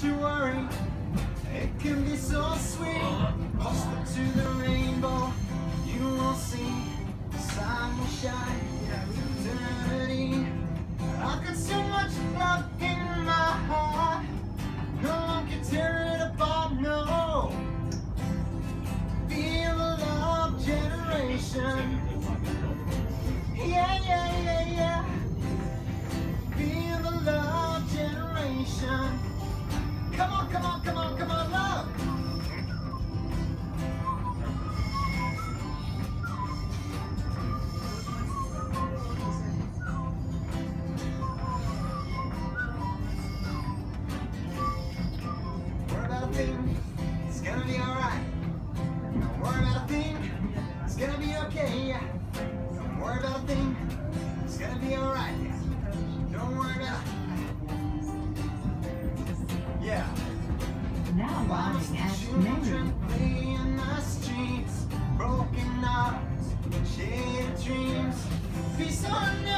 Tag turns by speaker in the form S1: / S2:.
S1: don't you worry. It can be so sweet. Look to the rainbow. You will see. The sun will shine. Eternity. I got so much love in my heart. No one can tear it apart. No. Feel the love generation. A thing, it's gonna be alright. Don't worry about a thing, it's gonna be okay. Don't worry about a thing, it's gonna be alright. Don't worry about it. Yeah.
S2: Now loading at.
S1: Children play in the streets, broken hearts, dreams. Peace on earth